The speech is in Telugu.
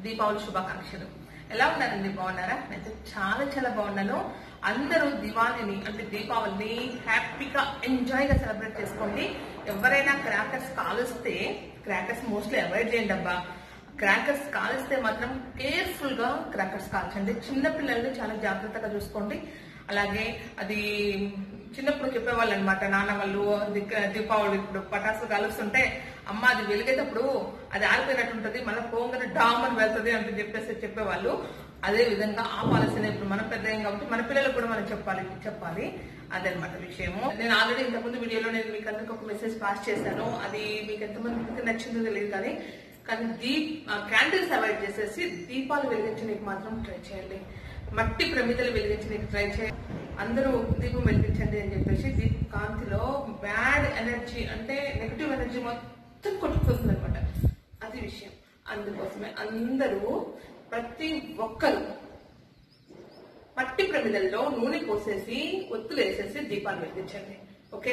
దీపావళి శుభాకాంక్షలు. ఎలా ఉన్నారండి? బాగున్నారా? నేనైతే చాలా చాలా బాగున్నాను. అందరూ దివాళిని అంటే దీపావళిని హ్యాపీగా ఎంజాయ్గా సెలబ్రేట్ చేసుకోండి. ఎవరైనా క్రాకర్స్ కాలుస్తే క్రాకర్స్ మోస్ట్లీ అవాయిడ్ చేయండి అబ్బా. క్రాకర్స్ కాలిస్తే మాత్రం కేర్ఫుల్గా క్రాకర్స్ కాల్చండి. చిన్న పిల్లల్ని చాలా జాగ్రత్తగా చూసుకోండి. అలాగే అది చిన్నప్పుడు చెప్పేవాళ్ళు అనమాట నాన్న వాళ్ళు దీపావళి ఇప్పుడు పటాసులు కలుస్తుంటే అమ్మ అది వెలిగేటప్పుడు అది ఆరిపోయినట్టు ఉంటుంది మళ్ళీ పోగానే డామ్ అని వెళ్తుంది అని చెప్పేసి చెప్పేవాళ్ళు. అదే విధంగా ఆ పాలసీని ఇప్పుడు మనం పెద్ద కాబట్టి మన పిల్లలకు కూడా మనం చెప్పాలి చెప్పాలి అదనమాట విషయము. నేను ఆల్రెడీ ఇంతకుముందు వీడియోలో నేను మీకు అందరికి ఒక మెసేజ్ పాస్ చేశాను. అది మీకు ఎంతమంది నచ్చిందో తెలియదు కానీ కానీ దీప్ క్యాండిల్స్ అవాయిడ్ చేసేసి దీపాలు వెలిగించడానికి మాత్రం ట్రై చేయండి మట్టి ప్రమిదలు వెలిగించడానికి ట్రై చేయండి అందరూ దీపం వెలిగించండి అని చెప్పేసి దీప్ కాంతిలో బ్యాడ్ ఎనర్జీ అంటే నెగిటివ్ ఎనర్జీ మొత్తం కొట్టుకుపోతుంది అనమాట అది విషయం. అందుకోసమే అందరూ ప్రతి ఒక్కరు మట్టి ప్రమిదల్లో నూనె పోసేసి ఒత్తులు వేసేసి దీపాలు వెలిగించండి. ఓకే?